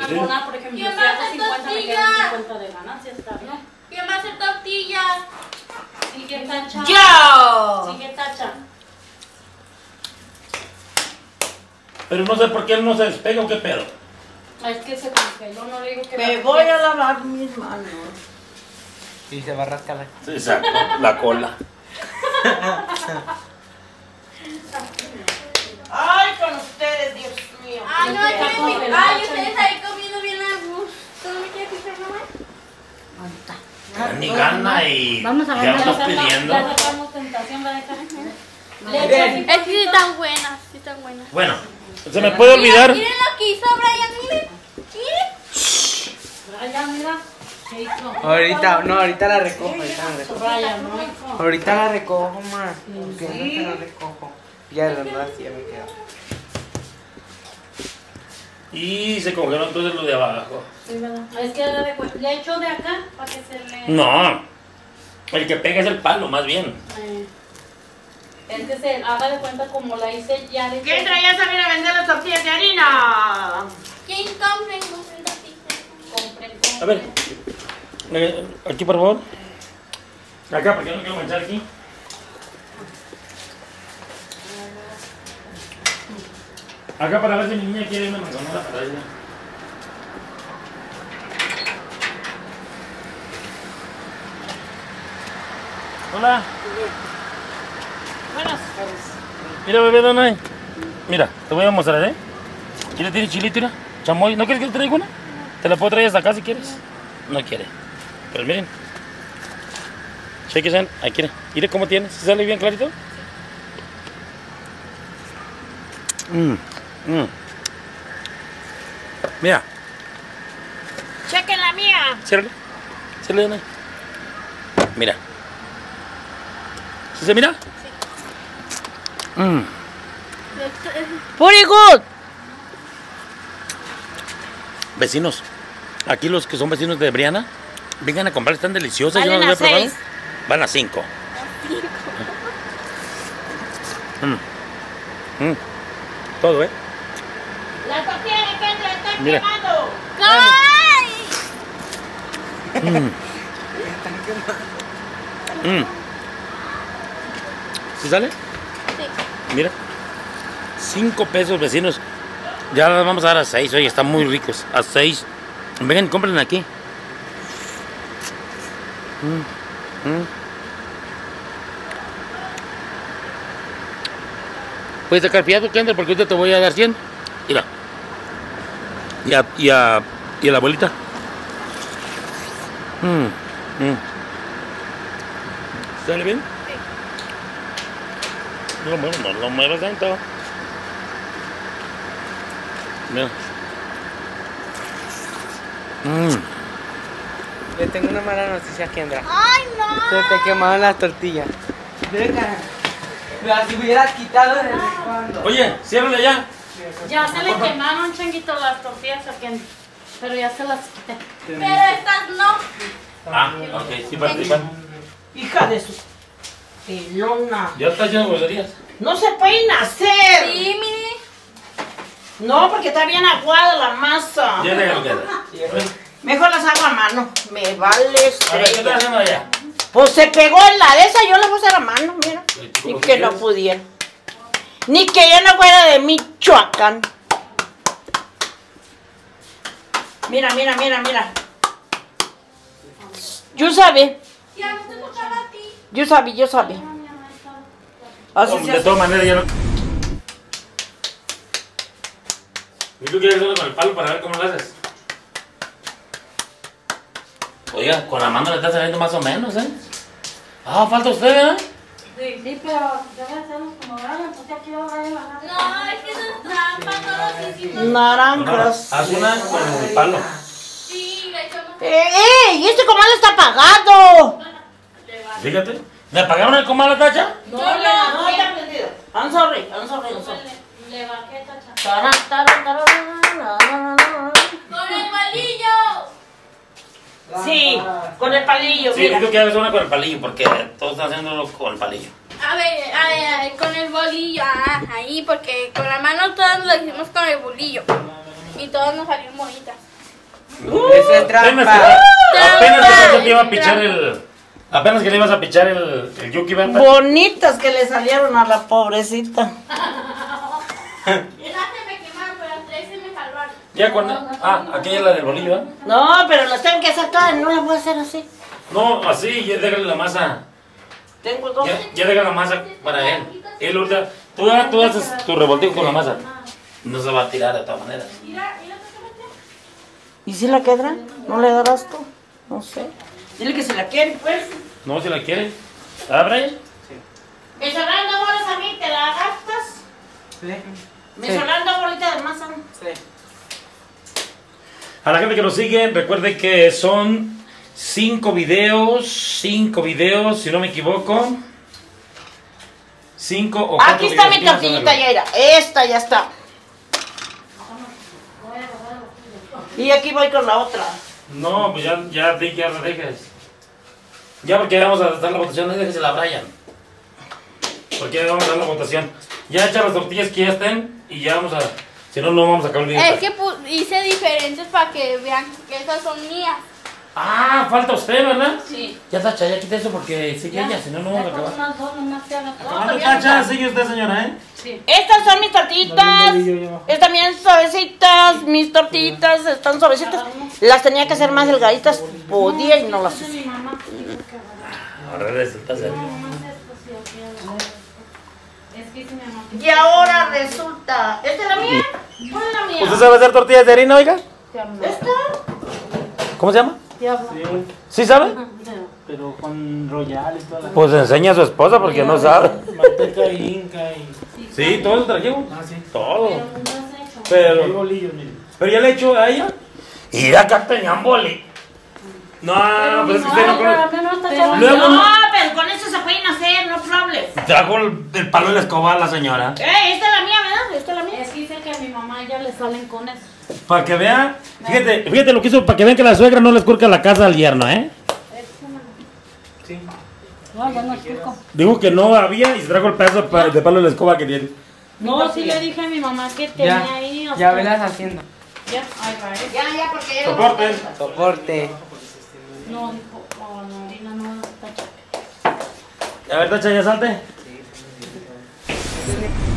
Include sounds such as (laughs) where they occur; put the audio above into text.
Abonar, por ejemplo, ¿Quién si va a hacer 50 me tortillas? quedan 50 de ganancia, está bien. ¿Quién va a hacer tortillas? Sigue tacha. ¡Yo! Sigue tacha. Pero no sé por qué él no se despega o qué pedo. Ah, Es que se congeló, no le digo que Me voy a lavar mis manos. Y se va a rascar la... Sí, exacto, la cola. (laughs) Ay, con ustedes, Dios mío. Ay, no, Yo Ay, chale. ustedes ahí comiendo bien a gusto. ¿No me quieres picar nomás? Ni gana y Vamos a ya ver, estás ya pidiendo. Ya sacamos tentación, va a dejar. Es que sí están buenas, sí están buenas. Bueno, se me puede olvidar. Miren lo que hizo Brian, miren. Miren. Raya, mira. ¿Qué hizo? Ahorita, no, ahorita la recojo, ahorita la recojo. No. Ahorita la recojo, ma. Que no te la recojo. Ya, la verdad, sí, ya me quedo. Y se congeló entonces lo de abajo. Sí, ¿verdad? Es que le, de- le echo de acá para que se le. No, el que pega es el palo, más bien. Eh, es que se haga de cuenta como la hice ya de ¿Quién traía a salir a vender las tortillas de harina? ¿Quién compren, compren tortillas? Compré, compré. A ver, eh, aquí por favor. Acá, porque no quiero manchar aquí. Acá para ver si mi niña quiere una para ella. Hola. Buenas tardes. Mira, bebé, Donay. Mira, te voy a mostrar, ¿eh? ¿Quieres tiene chilito, mira? Chamoy, ¿no quieres que te traiga una? Te la puedo traer hasta acá si quieres. No quiere. Pero miren. Chequen, ahí quiere. Mire cómo tiene. ¿Se sale bien clarito? Mm, mm. Mira, Chequen la mía. ciérrale. Ciérrale. Mira. ¿Sí se mira? Sí. Mm. Pretty good. Vecinos, aquí los que son vecinos de Briana, vengan a comprar, están deliciosas. yo no las a había probado. seis. Van a cinco. Mm. Mm. Todo, ¿eh? La tortilla de Kendra está Mira. quemando. ¡Ay! Mm. ¿Sí sale? Sí. Mira. Cinco pesos, vecinos. Ya las vamos a dar a seis, oye, están muy ricos. A seis. Vengan, compren aquí. Mm, mm. Puedes sacar fiado, Kendall, porque ahorita te voy a dar 100. Mira. Y a, y a, y a la abuelita. Mm, mm. ¿Sale bien? No, bueno, no lo muevas tanto. Mira. Mm. Le tengo una mala noticia, Kendra. ¡Ay, no! Se te quemaron las tortillas. Venga. Las hubieras quitado desde cuando. Oye, ciérrale ya. Ya se le quemaron, changuito, las tortillas aquí. Pero ya se las quité. Pero estas no. Ah, ok, sí participan. Hija de su pelona. Ya está haciendo groserías. No se pueden hacer. Sí, mire. No, porque está bien aguada la masa. Ya le lo queda. Mejor las hago a mano. Me vale A ver, ¿qué estás estrella. haciendo allá? Pues se pegó en la de esa, yo la puse a la mano, mira. ¿Y que no pudiera. Ni que yo no fuera de Michoacán. Mira, mira, mira, mira. Yo sabe, Ya no te tocaba a ti. yo sabe, yo. Así se De todas maneras, ya no. ¿Y tú quieres hacerlo con el palo para ver cómo lo haces? Oiga, con la mano le está saliendo más o menos, ¿eh? Ah, falta usted, ¿eh? Sí, sí, pero debe hacerlos como pues ya quiero darle la No, es que eso es trampa, no lo hicimos. Naranjas. Haz una con el palo. Sí, la echamos. ¡Eh, eh! ¿Y este comal está apagado? Fíjate. ¿Le apagaron el comal a tacha? No, le no. No, está prendido. I'm sorry, I'm sorry, I'm sorry. Le, le bajé, tacha. Con el palillo. Sí, con el palillo, Sí, mira. digo que hagas una con el palillo, porque todos están haciéndolo con el palillo. A ver, a ver, a ver, con el bolillo. Ah, ahí, porque con la mano todas lo hicimos con el bolillo. Y todas nos salieron bonitas. Eso es Apenas trampa. que, apenas que que iba a pichar el. Apenas que le ibas a pichar el, el yuki, ¿verdad? Bonitas que le salieron a la pobrecita. (laughs) Esas se me quemaron, pero las tres se me salvaron. Ya cuando. Ah, aquella es la del bolillo, ¿verdad? No, pero las tengo que sacar, no las voy a hacer así. No, así, ya déjale la masa. Tengo dos. Ya, ya deja la masa para él. Él ahorita. Tú, tú haces tu revoltijo con la masa. No se va a tirar de todas maneras. Mira, mira, mira. ¿Y si la quedará? ¿No le darás tú? No sé. Dile que se la quiere, pues. No, si la quiere. ¿Ah, Brian? Me sobran dos bolas a mí, ¿te la gastas? Sí. Me Sí. sobran dos bolitas de masa. Sí. A la gente que nos sigue, recuerde que son cinco videos, cinco videos, si no me equivoco. Cinco o cuatro Aquí está videos. mi ¿Quién tortillita? Yaira. Esta ya está. Y aquí voy con la otra. No, pues ya, ya, ya la dejes. Ya porque vamos a dar la votación, déjese la Brian. Porque ya vamos a dar la votación. Ya echa las tortillas que ya estén y ya vamos a... Si no, no vamos a acabar el video. Es que hice diferentes para que vean que esas son mías. Ah, falta usted, ¿verdad? Sí. Ya Tacha, ya quita eso porque sigue ella, si no, no vamos a acabar. Unas dos, nomás se. Acabando, Tacha, sigue usted, señora, ¿eh? Sí. Estas son mis tortitas. Están bien suavecitas. Mis tortitas están suavecitas. Las tenía que hacer más delgaditas. Podía y no las hice. Ahora resulta ser. Es que si mi mamá. Y ahora resulta. ¿Esta es la mía? ¿Cuál es la mía? ¿Usted sabe hacer tortillas de harina, oiga? ¿Esta? ¿Cómo se llama? Diablo. ¿Sí sabe? (laughs) Pero con royal y toda la Pues enseña a su esposa porque no sabe. manteca y inca y. Sí, todo el trajimos. Ah, sí. Todo. Pero no has hecho. Hay Pero, bolillos, miren. pero ya le he hecho a ella. Y de acá tenían boli. No, pues es que usted no pero conoce. Luego No, pero con eso se pueden hacer, no problem. Trajo el, el palo de la escoba a la señora. Eh, esta es la mía, ¿verdad? Esta es la mía. Es que dice que a mi mamá ya le salen con eso. Para que vea. Fíjate, fíjate lo que hizo para que vean que la suegra no le escurca la casa al yerno, ¿eh? Sí. No, ya no explico. Dijo que no había y se trajo el pedazo de pa- de palo de la escoba que tiene. No, sí le dije a mi mamá que tenía Ya, ahí. o ya velas haciendo. Ya, ahí va, ¿eh? Ya, ya, porque ya lo Soporten. Soporte. No, dijo, oh, no, no. A ver, Tacha, ya salte. Thank you.